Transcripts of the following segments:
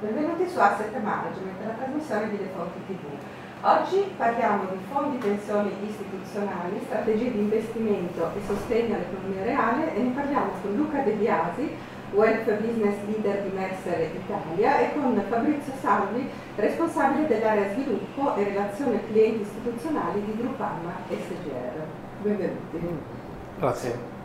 Benvenuti su Asset Management, la trasmissione di Le Fonti TV. Oggi parliamo di fondi pensioni istituzionali, strategie di investimento e sostegno all'economia reale e ne parliamo con Luca De Biasi, Wealth Business Leader di Mercer Italia e con Fabrizio Salvi, responsabile dell'area sviluppo e relazione clienti istituzionali di Gruppama SGR. Benvenuti. Grazie.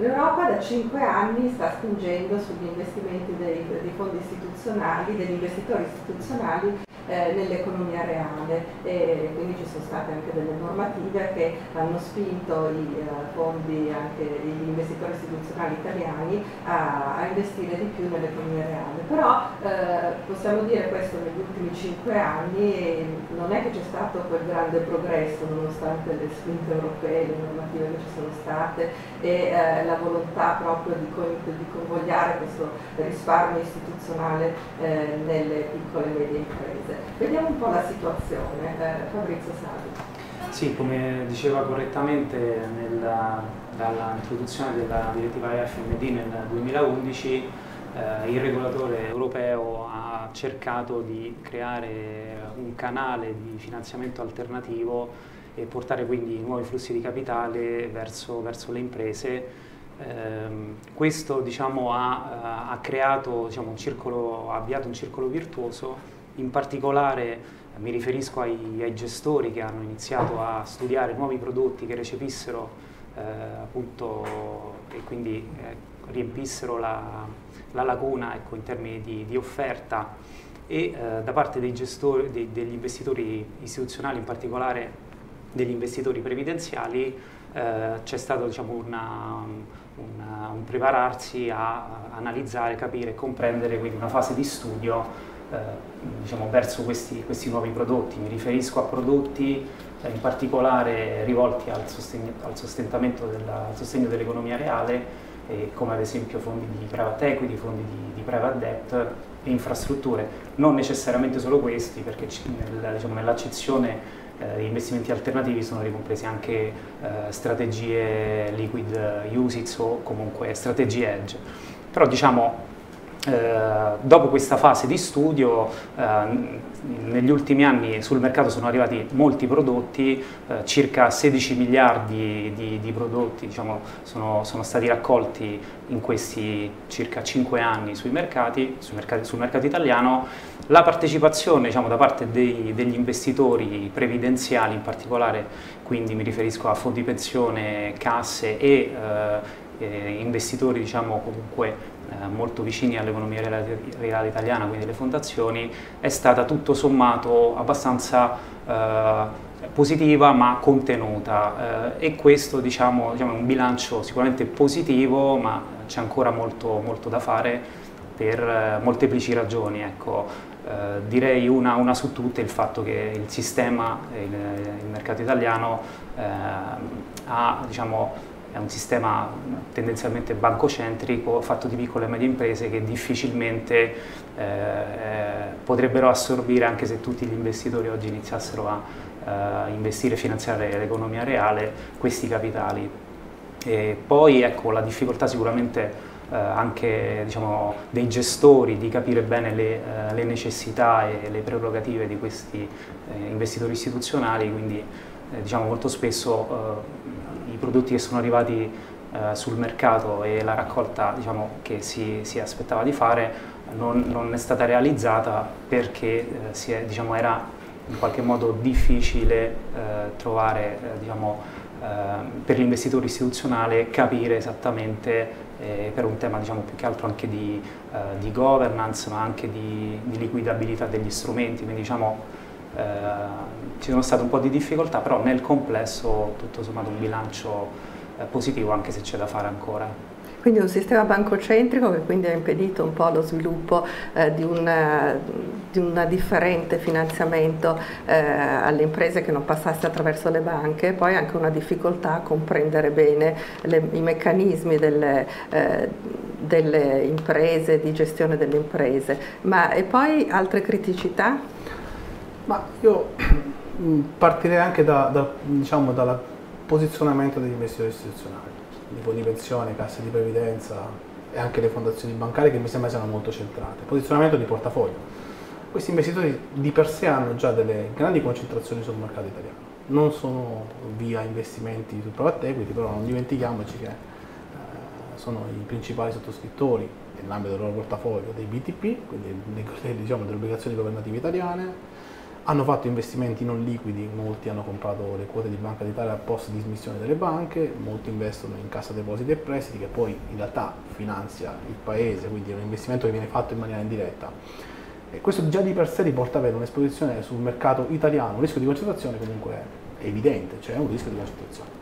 L'Europa da cinque anni sta spingendo sugli investimenti dei, dei fondi istituzionali, degli investitori istituzionali eh, nell'economia reale e quindi ci sono state anche delle normative che hanno spinto i eh, fondi, anche gli investitori istituzionali italiani a, a investire di più nell'economia reale. Però eh, possiamo dire questo negli ultimi cinque anni non è che c'è stato quel grande progresso nonostante le spinte europee, le normative che ci sono state e eh, la volontà proprio di, co di convogliare questo risparmio istituzionale eh, nelle piccole e medie imprese. Vediamo un po' la situazione, eh, Fabrizio Salvi. Sì, come diceva correttamente dall'introduzione della direttiva EFMD nel 2011, eh, il regolatore europeo ha cercato di creare un canale di finanziamento alternativo e portare quindi nuovi flussi di capitale verso, verso le imprese. Eh, questo diciamo, ha, ha, creato, diciamo, un circolo, ha avviato un circolo virtuoso. In particolare eh, mi riferisco ai, ai, gestori che hanno iniziato a studiare nuovi prodotti che recepissero eh, appunto e quindi eh, riempissero la, la lacuna ecco, in termini di, di offerta. E eh, da parte gestori, dei, degli investitori istituzionali, in particolare degli investitori previdenziali, eh, c'è stato diciamo, una, una, un prepararsi a analizzare, capire e comprendere quindi una fase di studio eh, diciamo, verso questi, questi, nuovi prodotti. Mi riferisco a prodotti eh, in particolare rivolti al, sostegno, al della, al sostegno dell'economia reale, eh, come ad esempio fondi di private equity, fondi di, di private debt e infrastrutture. Non necessariamente solo questi, perché nel, diciamo, eh, investimenti alternativi sono ricompresi anche eh, strategie liquid usage o comunque strategie edge. Però diciamo eh, dopo questa fase di studio, eh, negli ultimi anni sul mercato sono arrivati molti prodotti, eh, circa 16 miliardi di, di prodotti diciamo, sono, sono, stati raccolti in questi circa 5 anni sui mercati, sui mercati sul mercato italiano. La partecipazione diciamo, da parte dei, degli investitori previdenziali in particolare, quindi mi riferisco a fondi pensione, casse e eh, investitori diciamo, comunque eh, molto vicini all'economia reale, italiana, quindi le fondazioni, è stata tutto sommato abbastanza eh, positiva ma contenuta eh, e questo diciamo, diciamo, è un bilancio sicuramente positivo ma c'è ancora molto, molto, da fare per eh, molteplici ragioni. Ecco, eh, direi una, una, su tutte il fatto che il sistema, il, il mercato italiano ha diciamo, è un sistema tendenzialmente bancocentrico fatto di piccole e medie imprese che difficilmente eh, potrebbero assorbire anche se tutti gli investitori oggi iniziassero a eh, investire e finanziare l'economia reale questi capitali. E poi ecco la difficoltà sicuramente eh, anche diciamo, dei gestori di capire bene le, eh, le, necessità e le prerogative di questi eh, investitori istituzionali, quindi eh, diciamo, molto spesso prodotti che sono arrivati eh, sul mercato e la raccolta diciamo, che si, si, aspettava di fare non, non, è stata realizzata perché eh, è, diciamo, era in qualche modo difficile eh, trovare eh, diciamo, eh, per l'investitore istituzionale capire esattamente eh, per un tema diciamo, più che altro anche di, di governance ma anche di, di, liquidabilità degli strumenti, quindi diciamo, eh, ci sono state un po' di difficoltà, però nel complesso tutto sommato un bilancio eh, positivo anche se c'è da fare ancora. Quindi un sistema bancocentrico che quindi ha impedito un po' lo sviluppo eh, di, un differente finanziamento eh, alle imprese che non passasse attraverso le banche, poi anche una difficoltà a comprendere bene le, i meccanismi delle, eh, delle imprese, di gestione delle imprese. Ma e poi altre criticità? Ma io mm, partirei anche da, da, diciamo, dal posizionamento degli investitori istituzionali, di fondi pensione, casse di previdenza, e anche le fondazioni bancarie che mi sembra siano molto centrate. Posizionamento di portafoglio. Questi investitori di per sé hanno già delle grandi concentrazioni sul mercato italiano. Non sono via investimenti sul private equity, però non dimentichiamoci che eh, sono i principali sottoscrittori nell'ambito del loro portafoglio dei BTP, quindi diciamo, delle obbligazioni governative italiane, hanno fatto investimenti non liquidi, molti hanno comprato le quote di Banca d'Italia post dismissione delle banche, molti investono in cassa depositi e prestiti che poi in realtà finanzia il paese, quindi è un investimento che viene fatto in maniera indiretta. E questo già di per sé riporta avere un'esposizione sul mercato italiano, un rischio di concentrazione comunque è evidente, cioè un rischio di concentrazione.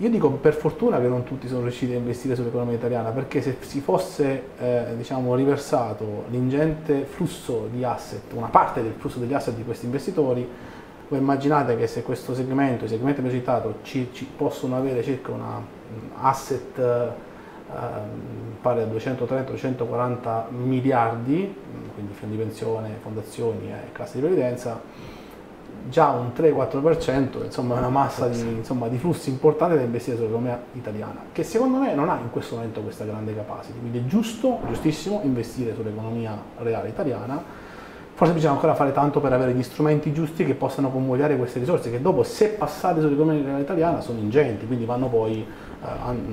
Io dico per fortuna che non tutti sono riusciti a investire sull'economia italiana, perché se si fosse eh, diciamo, riversato l'ingente flusso di asset, una parte del flusso degli asset di questi investitori, voi immaginate che se questo segmento, i segmenti che ho citato, ci, ci possono avere circa um, asset eh, pari a 230-240 miliardi, quindi fondi di pensione, fondazioni e casse di previdenza, già un 3-4% insomma è una massa di, insomma, di, flussi importanti da investire sull'economia italiana, che secondo me non ha in questo momento questa grande capacity, quindi è giusto, giustissimo investire sull'economia reale italiana, forse bisogna ancora fare tanto per avere gli strumenti giusti che possano convogliare queste risorse, che dopo se passate sull'economia reale italiana sono ingenti, quindi vanno poi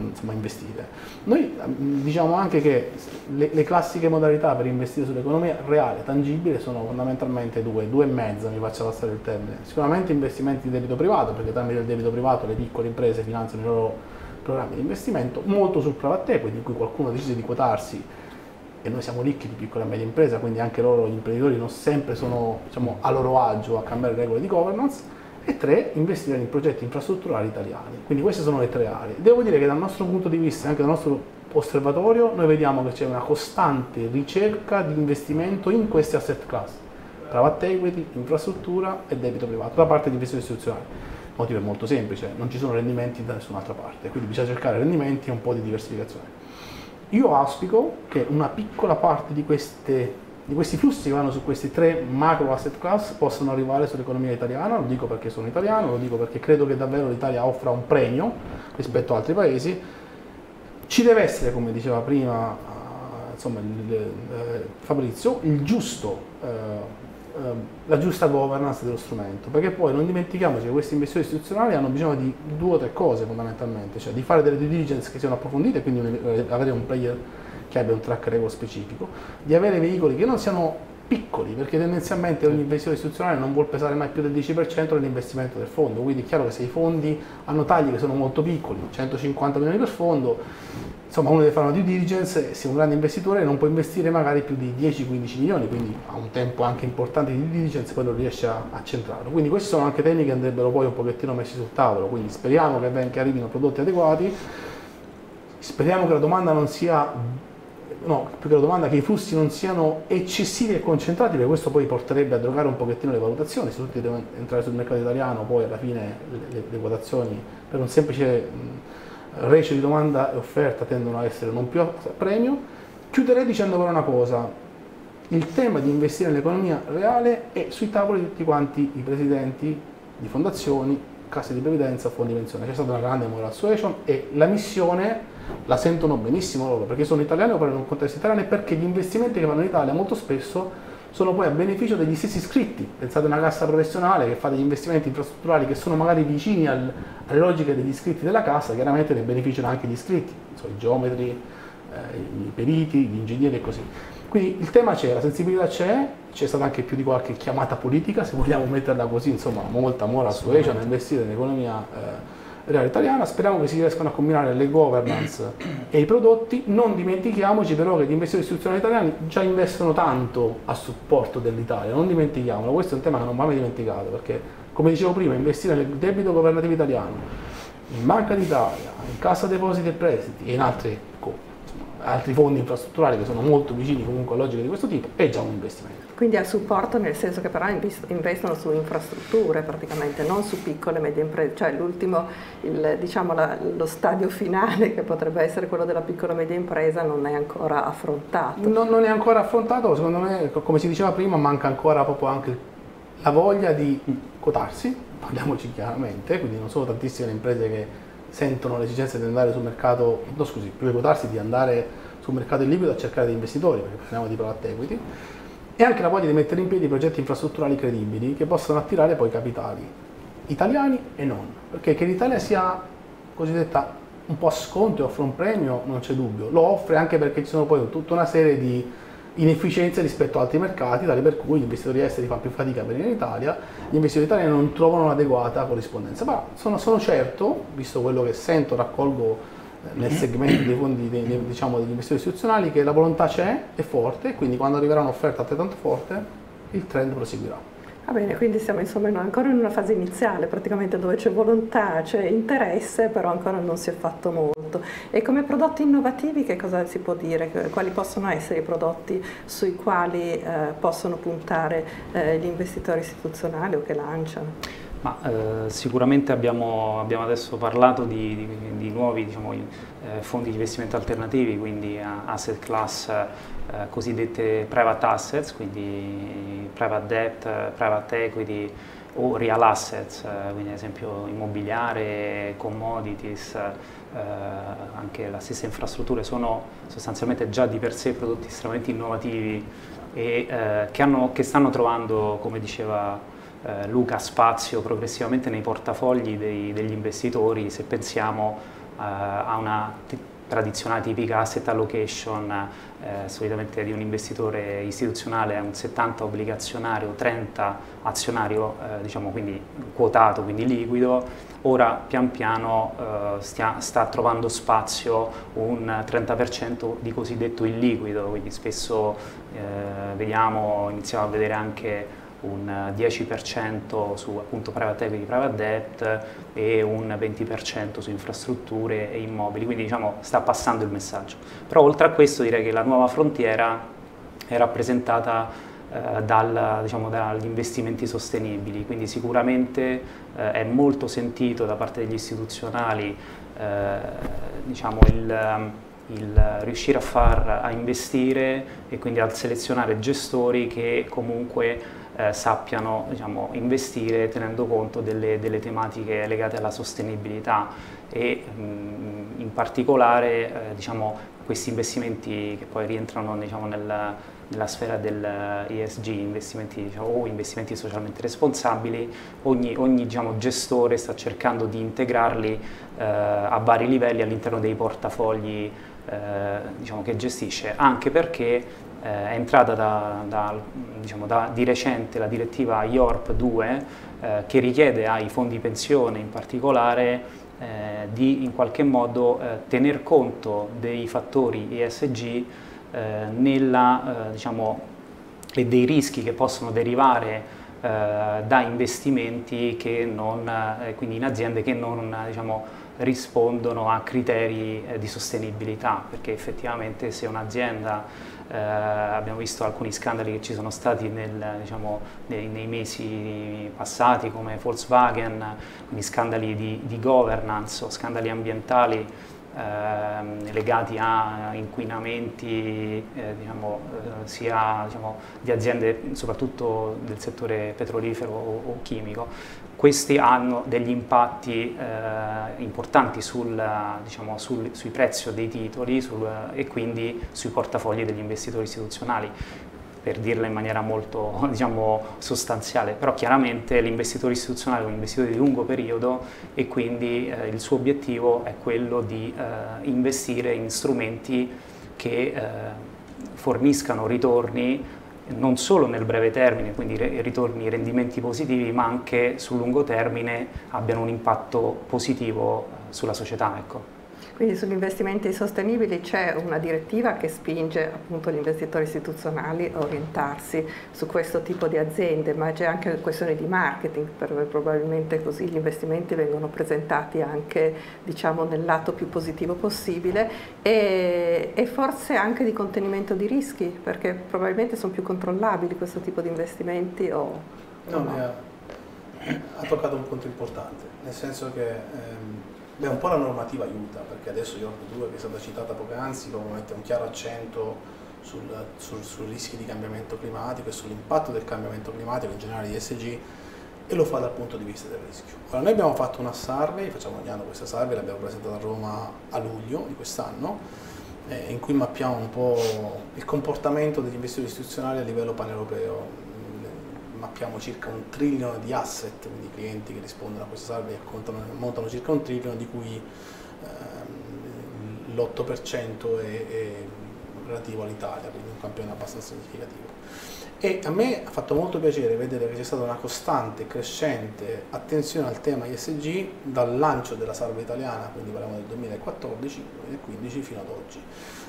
insomma, investire. Noi mm, diciamo anche che le, le, classiche modalità per investire sull'economia reale, tangibile, sono fondamentalmente due, due e mezza, mi faccio passare il termine. Sicuramente investimenti di debito privato, perché tramite il debito privato le piccole imprese finanziano i loro programmi di investimento, molto sul private equity, in cui qualcuno decide di quotarsi e noi siamo ricchi di piccola e media impresa, quindi anche loro, gli imprenditori, non sempre sono diciamo, a loro agio a cambiare regole di governance e tre, investire in progetti infrastrutturali italiani. Quindi queste sono le tre aree. Devo dire che dal nostro punto di vista, anche dal nostro osservatorio, noi vediamo che c'è una costante ricerca di investimento in questi asset class, private equity, infrastruttura e debito privato, da parte di investitori istituzionali. Il motivo è molto semplice, non ci sono rendimenti da nessun'altra parte, quindi bisogna cercare rendimenti e un po' di diversificazione. Io auspico che una piccola parte di queste di questi flussi che vanno su questi tre macro asset class possano arrivare sull'economia italiana, lo dico perché sono italiano, lo dico perché credo che davvero l'Italia offra un premio rispetto ad altri paesi. Ci deve essere, come diceva prima uh, insomma, il, eh, Fabrizio, il giusto, uh, uh, la giusta governance dello strumento, perché poi non dimentichiamoci che questi investitori istituzionali hanno bisogno di due o tre cose fondamentalmente, cioè di fare delle due diligence che siano approfondite, quindi un, avere un player che abbia un track record specifico, di avere veicoli che non siano piccoli, perché tendenzialmente ogni investitore istituzionale non vuole pesare mai più del 10% dell'investimento del fondo, quindi è chiaro che se i fondi hanno tagli che sono molto piccoli, 150 milioni per fondo, insomma uno deve fare una due diligence, se un grande investitore non può investire magari più di 10-15 milioni, quindi ha un tempo anche importante di due diligence, poi non riesce a, a centrarlo. Quindi queste sono anche temi che andrebbero poi un pochettino messi sul tavolo, quindi speriamo che, che arrivino prodotti adeguati, speriamo che la domanda non sia no, più che la domanda, che i flussi non siano eccessivi e concentrati, perché questo poi porterebbe a drogare un pochettino le valutazioni, se tutti devono entrare sul mercato italiano, poi alla fine le, le quotazioni per un semplice ratio di domanda e offerta tendono a essere non più a premio. Chiuderei dicendo però una cosa, il tema di investire nell'economia reale è sui tavoli di tutti quanti i presidenti di fondazioni, casse di previdenza, fondi di pensione. C'è stata una grande moral suasion e la missione la sentono benissimo loro perché sono italiani o operano in un contesto italiano e perché gli investimenti che vanno in Italia molto spesso sono poi a beneficio degli stessi iscritti. Pensate a una cassa professionale che fa degli investimenti infrastrutturali che sono magari vicini al, alle logiche degli iscritti della cassa, chiaramente ne beneficiano anche gli iscritti, so, i geometri, eh, i periti, gli ingegneri e così. Quindi il tema c'è, la sensibilità c'è, c'è stata anche più di qualche chiamata politica, se vogliamo metterla così, insomma, molta moral suasion, investire nell'economia eh, reale italiana, speriamo che si riescano a combinare le governance e i prodotti, non dimentichiamoci però che gli investitori istituzionali italiani già investono tanto a supporto dell'Italia, non dimentichiamolo, questo è un tema che non va mai dimenticato perché come dicevo prima investire nel debito governativo italiano, in Banca d'Italia, in Cassa Depositi e Prestiti e in altri, altri fondi infrastrutturali che sono molto vicini comunque a logiche di questo tipo è già un investimento. Quindi a supporto nel senso che però investono su infrastrutture praticamente, non su piccole e medie imprese, cioè l'ultimo, il, diciamo la, lo stadio finale che potrebbe essere quello della piccola e media impresa non è ancora affrontato. Non, non è ancora affrontato, secondo me come si diceva prima manca ancora proprio anche la voglia di quotarsi, parliamoci chiaramente, quindi non sono tantissime le imprese che sentono l'esigenza di andare sul mercato, no scusi, quotarsi, di andare sul mercato in liquido a cercare degli investitori, perché parliamo di private equity, e anche la voglia di mettere in piedi progetti infrastrutturali credibili che possano attirare poi capitali italiani e non. Perché che l'Italia sia cosiddetta un po' a sconto e offre un premio, non c'è dubbio. Lo offre anche perché ci sono poi tutta una serie di inefficienze rispetto ad altri mercati, tali per cui gli investitori esteri fanno più fatica a venire in Italia, gli investitori italiani non trovano un'adeguata corrispondenza. Ma sono, sono certo, visto quello che sento, raccolgo eh, nel segmento dei fondi dei, diciamo, degli investitori istituzionali, che la volontà c'è, è forte, quindi quando arriverà un'offerta altrettanto forte, il trend proseguirà. Va bene, quindi siamo insomma ancora in una fase iniziale, praticamente dove c'è volontà, c'è interesse, però ancora non si è fatto molto. E come prodotti innovativi che cosa si può dire? Quali possono essere i prodotti sui quali eh, possono puntare eh, gli investitori istituzionali o che lanciano? Ma, eh, sicuramente abbiamo, abbiamo, adesso parlato di, di, di nuovi diciamo, eh, fondi di investimento alternativi, quindi asset class eh, cosiddette private assets, quindi private debt, private equity o real assets, eh, quindi ad esempio immobiliare, commodities, eh, anche la stessa infrastruttura, sono sostanzialmente già di per sé prodotti estremamente innovativi e che, hanno, che, stanno trovando, come diceva Luca, spazio progressivamente nei portafogli dei, degli investitori, se pensiamo a una tradizionale tipica asset allocation eh, solitamente di un investitore istituzionale è un 70 obbligazionario, 30 azionario, eh, diciamo quindi quotato, quindi liquido, ora pian piano eh, stia, sta trovando spazio un 30% di cosiddetto illiquido, quindi spesso eh, vediamo, iniziamo a vedere anche un 10% su appunto private equity, private debt e un 20% su infrastrutture e immobili, quindi diciamo sta passando il messaggio. Però oltre a questo direi che la nuova frontiera è rappresentata eh, dal, diciamo, dagli investimenti sostenibili, quindi sicuramente eh, è molto sentito da parte degli istituzionali eh, diciamo, il, il riuscire a far a investire e quindi a selezionare gestori che comunque eh, sappiano diciamo, investire tenendo conto delle, delle, tematiche legate alla sostenibilità e mh, in particolare eh, diciamo, questi investimenti che poi rientrano diciamo, nel, nella sfera dell'ESG, investimenti, diciamo, o investimenti socialmente responsabili, ogni, ogni diciamo, gestore sta cercando di integrarli eh, a vari livelli all'interno dei portafogli eh, diciamo, che gestisce, anche perché eh, è entrata da, da, diciamo, da, di recente la direttiva IORP 2 eh, che richiede ai fondi pensione in particolare eh, di in qualche modo eh, tener conto dei fattori ESG eh, nella, diciamo, e dei rischi che possono derivare da investimenti che non, quindi in aziende che non diciamo, rispondono a criteri di sostenibilità, perché effettivamente se un'azienda eh, abbiamo visto alcuni scandali che ci sono stati nel, diciamo, nei, nei, mesi passati come Volkswagen, quindi scandali di, di governance o scandali ambientali eh, legati a inquinamenti eh, diciamo, eh, sia diciamo, di aziende soprattutto del settore petrolifero o, o chimico. Questi hanno degli impatti eh, importanti sul, diciamo, sul, sui prezzi dei titoli sul, e quindi sui portafogli degli investitori istituzionali per dirla in maniera molto diciamo, sostanziale, però chiaramente l'investitore istituzionale è un investitore di lungo periodo e quindi eh, il suo obiettivo è quello di eh, investire in strumenti che eh, forniscano ritorni non solo nel breve termine, quindi ritorni rendimenti positivi, ma anche sul lungo termine abbiano un impatto positivo sulla società. Ecco. Quindi sugli investimenti sostenibili c'è una direttiva che spinge appunto gli investitori istituzionali a orientarsi su questo tipo di aziende, ma c'è anche una questione di marketing, perché probabilmente così gli investimenti vengono presentati anche diciamo, nel lato più positivo possibile e, e forse anche di contenimento di rischi, perché probabilmente sono più controllabili questo tipo di investimenti o, no, no? Ha, ha toccato un punto importante, nel senso che ehm, Beh, un po' la normativa aiuta, perché adesso IORP 2, che è stata citata poc'anzi, mette un chiaro accento sul, sul, sui rischi di cambiamento climatico e sull'impatto del cambiamento climatico in generale di ESG e lo fa dal punto di vista del rischio. Allora, noi abbiamo fatto una survey, facciamo ogni anno questa survey, l'abbiamo presentata a Roma a luglio di quest'anno, eh, in cui mappiamo un po' il comportamento degli investitori istituzionali a livello paneuropeo. Mappiamo circa un trilione di asset, quindi clienti che rispondono a questa salve montano circa un trilione, di cui ehm, l'8% è, è relativo all'Italia, quindi un campione abbastanza significativo. E a me ha fatto molto piacere vedere che c'è stata una costante, crescente attenzione al tema ISG dal lancio della salva italiana, quindi parliamo del 2014-2015 fino ad oggi.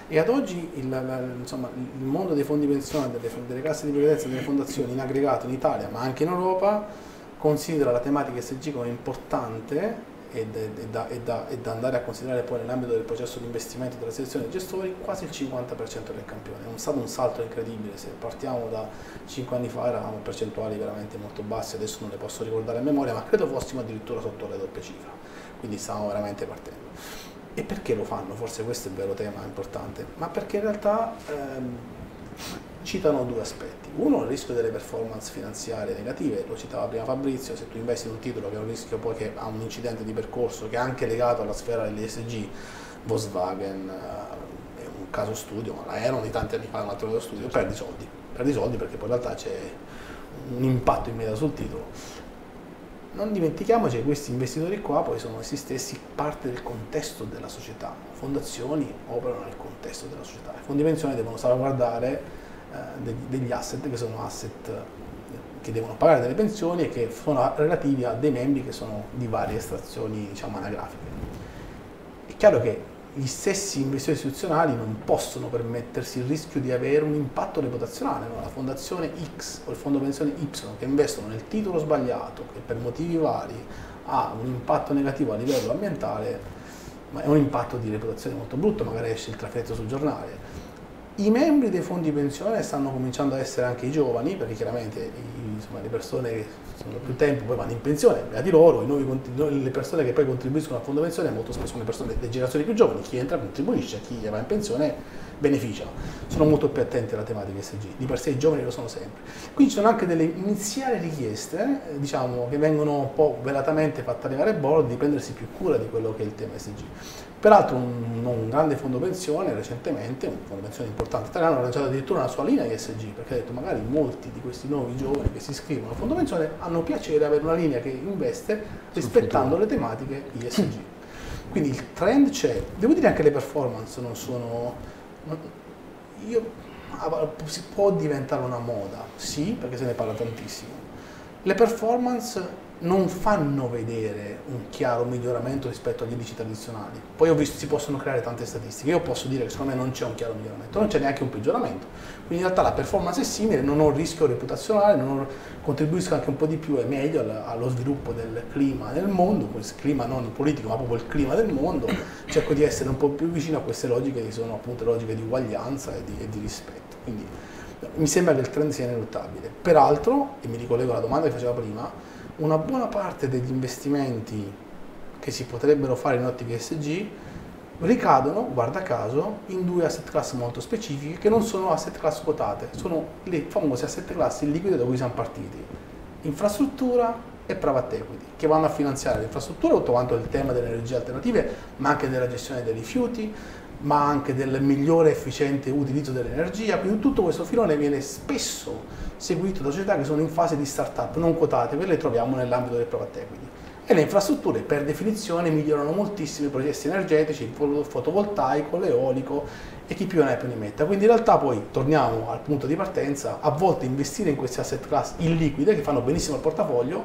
E ad oggi il, insomma, il mondo dei fondi pensione, delle, delle casse di previdenza e delle fondazioni in aggregato in Italia, ma anche in Europa, considera la tematica ESG come importante e, da, e, da, e da, andare a considerare poi nell'ambito del processo di investimento della selezione dei gestori quasi il 50% del campione. È stato un salto incredibile, se partiamo da 5 anni fa eravamo percentuali veramente molto bassi, adesso non le posso ricordare a memoria, ma credo fossimo addirittura sotto le doppie cifre, quindi stavamo veramente partendo. E perché lo fanno? Forse questo è il vero tema importante, ma perché in realtà ehm, citano due aspetti. Uno, il rischio delle performance finanziarie negative, lo citava prima Fabrizio, se tu investi in un titolo che ha un rischio poi che ha un incidente di percorso che è anche legato alla sfera dell'ESG, Volkswagen eh, è un caso studio, ma la di tanti anni fa un altro caso studio, perdi soldi, perdi soldi perché poi in realtà c'è un impatto immediato sul titolo. Non dimentichiamoci che questi investitori qua poi sono essi stessi parte del contesto della società, fondazioni operano nel contesto della società, i fondi pensione devono salvaguardare degli asset che sono asset che devono pagare delle pensioni e che sono relativi a dei membri che sono di varie estrazioni diciamo, anagrafiche. È chiaro che gli stessi investitori istituzionali non possono permettersi il rischio di avere un impatto reputazionale, no? la fondazione X o il fondo pensione Y che investono nel titolo sbagliato, che per motivi vari ha un impatto negativo a livello ambientale, ma è un impatto di reputazione molto brutto, magari esce il trafetto sul giornale i membri dei fondi pensione stanno cominciando ad essere anche i giovani, perché chiaramente insomma, le persone che sono più tempo poi vanno in pensione, beati loro, nuovi, le persone che poi contribuiscono al fondo pensione molto spesso sono le persone delle generazioni più giovani, chi entra contribuisce, chi va in pensione beneficiano. Sono molto più attenti alla tematica SG, di per sé i giovani lo sono sempre. Quindi ci sono anche delle iniziali richieste, eh, diciamo, che vengono un po' velatamente fatte arrivare a bordo di prendersi più cura di quello che è il tema SG. Peraltro un, un, grande fondo pensione recentemente, un fondo pensione importante italiano, ha lanciato addirittura una sua linea ESG, perché ha detto magari molti di questi nuovi giovani che si iscrivono al fondo pensione hanno piacere di avere una linea che investe rispettando le tematiche ESG. Quindi il trend c'è, devo dire anche le performance non sono... Io, si può diventare una moda, sì, perché se ne parla tantissimo. Le performance non fanno vedere un chiaro miglioramento rispetto agli indici tradizionali. Poi ho visto si possono creare tante statistiche, io posso dire che secondo me non c'è un chiaro miglioramento, non c'è neanche un peggioramento. Quindi in realtà la performance è simile, non ho rischio reputazionale, ho, contribuisco anche un po' di più e meglio allo sviluppo del clima nel mondo, il clima non politico ma proprio il clima del mondo, cerco di essere un po' più vicino a queste logiche che sono appunto logiche di uguaglianza e di, e di rispetto. Quindi mi sembra che il trend sia ineluttabile. Peraltro, e mi ricollego alla domanda che faceva prima, una buona parte degli investimenti che si potrebbero fare in ottica ESG ricadono, guarda caso, in due asset class molto specifiche che non sono asset class quotate, sono le famose asset class liquide da cui siamo partiti, infrastruttura e private equity, che vanno a finanziare l'infrastruttura, tutto quanto il tema delle energie alternative, ma anche della gestione dei rifiuti, ma anche del migliore efficiente utilizzo dell'energia, quindi tutto questo filone viene spesso seguito da società che sono in fase di start-up non quotate, quelle le troviamo nell'ambito del private equity. E le infrastrutture per definizione migliorano moltissimo i processi energetici, il fotovoltaico, l'eolico e chi più ne ha più ne metta. Quindi in realtà poi torniamo al punto di partenza, a volte investire in questi asset class illiquide che fanno benissimo al portafoglio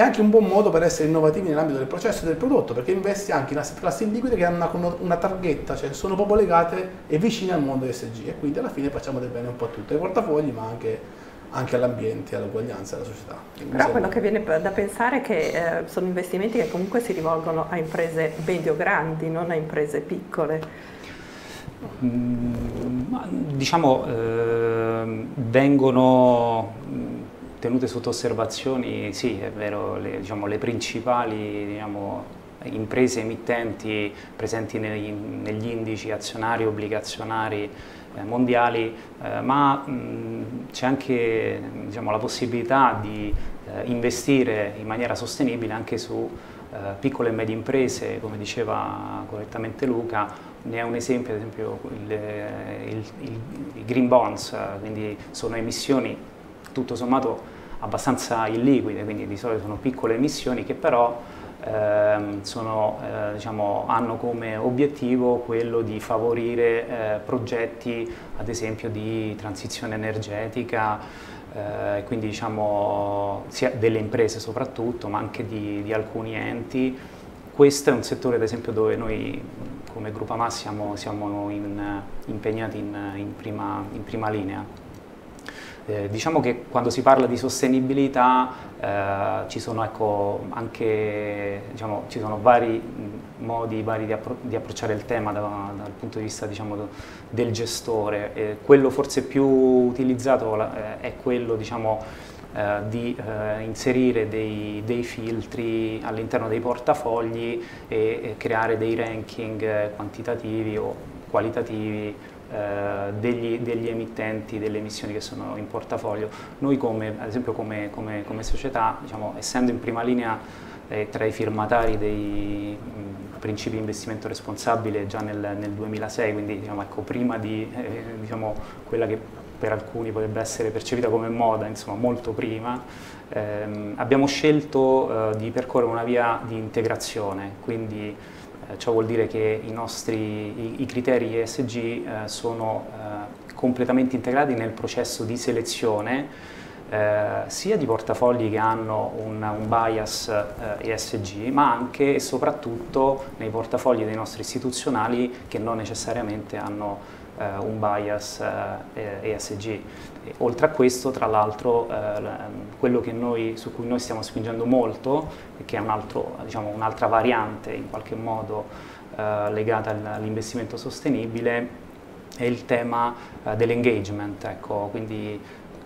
è anche un buon modo per essere innovativi nell'ambito del processo e del prodotto, perché investi anche in asset class liquide che hanno una, una, targhetta, cioè sono proprio legate e vicine al mondo ESG e quindi alla fine facciamo del bene un po' a tutti, ai portafogli ma anche anche all'ambiente, all'uguaglianza della società. Però quello che viene da pensare è che eh, sono investimenti che comunque si rivolgono a imprese medio-grandi, non a imprese piccole. Mm, diciamo, eh, vengono tenute sotto osservazioni, sì, è vero, le, diciamo, le principali diciamo, imprese emittenti presenti negli, negli indici azionari, obbligazionari eh, mondiali, eh, ma c'è anche diciamo, la possibilità di eh, investire in maniera sostenibile anche su piccole e medie imprese, come diceva correttamente Luca, ne è un esempio, ad esempio il, il, il, i green bonds, quindi sono emissioni tutto sommato abbastanza illiquide, quindi di solito sono piccole emissioni che però ehm, sono, eh, diciamo, hanno come obiettivo quello di favorire eh, progetti ad esempio di transizione energetica, eh, quindi diciamo sia delle imprese soprattutto, ma anche di, di, alcuni enti. Questo è un settore ad esempio dove noi come Gruppa Mas siamo, siamo in, impegnati in, in, prima, in prima linea. Eh, diciamo che quando si parla di sostenibilità eh, ci sono ecco, anche diciamo, ci sono vari modi vari di, appro di, approcciare il tema da, dal punto di vista diciamo, del gestore. Eh, quello forse più utilizzato eh, è quello diciamo, eh, di eh, inserire dei, dei filtri all'interno dei portafogli e, e creare dei ranking quantitativi o qualitativi eh, degli, degli, emittenti delle emissioni che sono in portafoglio. Noi come, ad esempio come, come, come società, diciamo, essendo in prima linea eh, tra i firmatari dei mh, principi di investimento responsabile già nel, nel 2006, quindi diciamo, ecco, prima di eh, diciamo, quella che per alcuni potrebbe essere percepita come moda, insomma molto prima, ehm, abbiamo scelto eh, di percorrere una via di integrazione, quindi eh, ciò vuol dire che i nostri i, i criteri ESG eh, sono eh, completamente integrati nel processo di selezione eh, sia di portafogli che hanno un, un bias eh, ESG, ma anche e soprattutto nei portafogli dei nostri istituzionali che non necessariamente hanno eh, un bias ESG. E, oltre a questo, tra l'altro, eh, quello noi, su cui noi stiamo spingendo molto, e che è un'altra diciamo, un variante in qualche modo eh, legata all'investimento sostenibile, è il tema eh, dell'engagement, ecco, quindi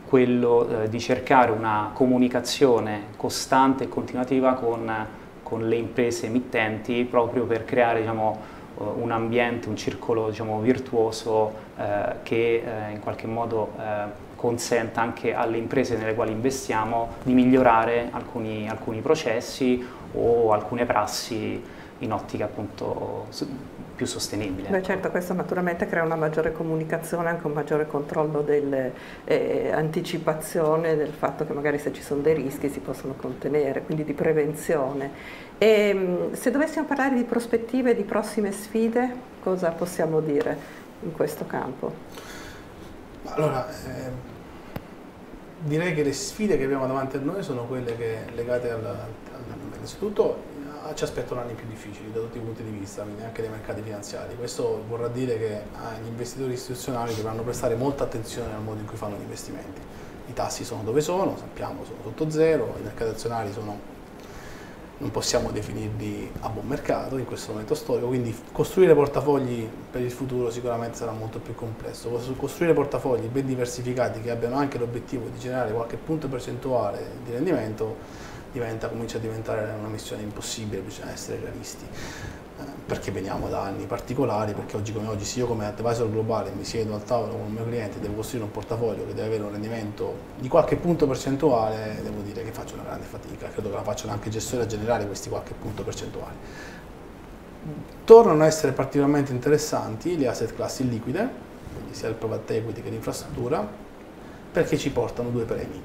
quello eh, di cercare una comunicazione costante e continuativa con, con le imprese emittenti proprio per creare diciamo, un ambiente, un circolo diciamo, virtuoso eh, che eh, in qualche modo eh, consenta anche alle imprese nelle quali investiamo di migliorare alcuni, alcuni processi o alcune prassi in ottica appunto più sostenibile. Beh certo, questo naturalmente crea una maggiore comunicazione, anche un maggiore controllo dell'anticipazione eh, del fatto che magari se ci sono dei rischi si possono contenere, quindi di prevenzione. E, ehm, se dovessimo parlare di prospettive, di prossime sfide, cosa possiamo dire in questo campo? Allora, eh, direi che le sfide che abbiamo davanti a noi sono quelle che, legate al, al, innanzitutto ci aspettano anni più difficili da tutti i punti di vista, quindi anche dei mercati finanziari. Questo vorrà dire che gli investitori istituzionali dovranno prestare molta attenzione al modo in cui fanno gli investimenti. I tassi sono dove sono, sappiamo, sono sotto zero, i mercati azionari sono non possiamo definirli a buon mercato in questo momento storico, quindi costruire portafogli per il futuro sicuramente sarà molto più complesso. Costruire portafogli ben diversificati che abbiano anche l'obiettivo di generare qualche punto percentuale di rendimento diventa, comincia a diventare una missione impossibile, bisogna essere realisti. Perché veniamo da anni particolari, perché oggi come oggi se io come advisor globale mi siedo al tavolo con il mio cliente e devo costruire un portafoglio che deve avere un rendimento di qualche punto percentuale, devo dire che faccio una grande fatica, credo che la facciano anche i gestori a generare questi qualche punto percentuale. Tornano a essere particolarmente interessanti le asset class illiquide, quindi sia il private equity che l'infrastruttura, perché ci portano due premi,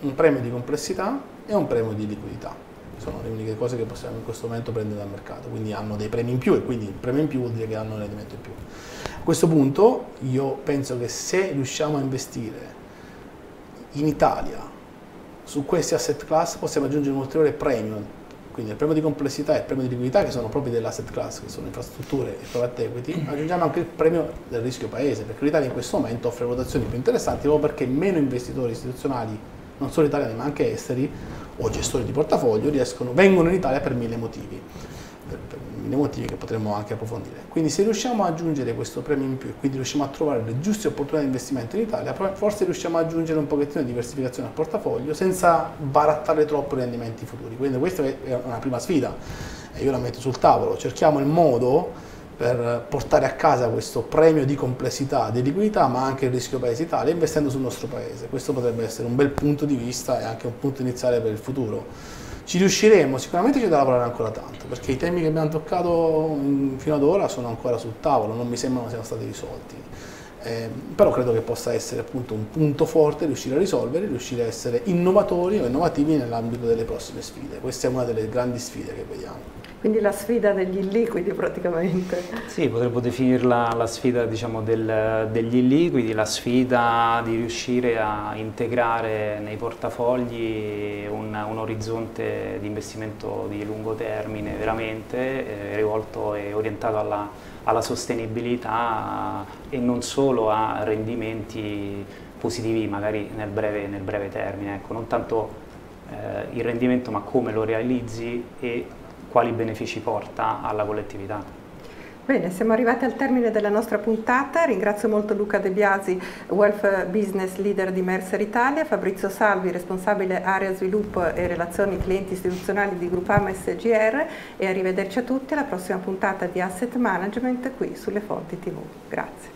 un premio di complessità e un premio di liquidità sono le uniche cose che possiamo in questo momento prendere dal mercato, quindi hanno dei premi in più e quindi il premio in più vuol dire che hanno un rendimento in più. A questo punto io penso che se riusciamo a investire in Italia su questi asset class possiamo aggiungere un ulteriore premio, quindi il premio di complessità e il premio di liquidità che sono propri dell'asset class, che sono infrastrutture e private equity, aggiungiamo anche il premio del rischio paese, perché l'Italia in questo momento offre votazioni più interessanti proprio perché meno investitori istituzionali, non solo italiani ma anche esteri, o gestori di portafoglio riescono, vengono in Italia per mille motivi, per, mille motivi che potremmo anche approfondire. Quindi se riusciamo ad aggiungere questo premio in più e quindi riusciamo a trovare le giuste opportunità di investimento in Italia, forse riusciamo ad aggiungere un pochettino di diversificazione al portafoglio senza barattare troppo i rendimenti futuri. Quindi questa è una prima sfida e io la metto sul tavolo, cerchiamo il modo per portare a casa questo premio di complessità, di liquidità, ma anche il rischio paese Italia, investendo sul nostro paese. Questo potrebbe essere un bel punto di vista e anche un punto iniziale per il futuro. Ci riusciremo, sicuramente c'è da lavorare ancora tanto, perché i temi che abbiamo toccato fino ad ora sono ancora sul tavolo, non mi sembrano siano stati risolti. Eh, però credo che possa essere appunto un punto forte riuscire a risolvere, riuscire a essere innovatori o innovativi nell'ambito delle prossime sfide. Questa è una delle grandi sfide che vediamo. Quindi la sfida degli illiquidi praticamente. Sì, potremmo definirla la sfida diciamo, del, degli illiquidi, la sfida di riuscire a integrare nei portafogli un, un orizzonte di investimento di lungo termine veramente eh, rivolto e orientato alla alla sostenibilità e non solo a rendimenti positivi magari nel breve, nel breve termine, ecco, non tanto eh, il rendimento ma come lo realizzi e quali benefici porta alla collettività. Bene, siamo arrivati al termine della nostra puntata. Ringrazio molto Luca De Biasi, Wealth Business Leader di Mercer Italia, Fabrizio Salvi, responsabile area sviluppo e relazioni clienti istituzionali di Gruppama SGR e arrivederci a tutti alla prossima puntata di Asset Management qui sulle Fonti TV. Grazie.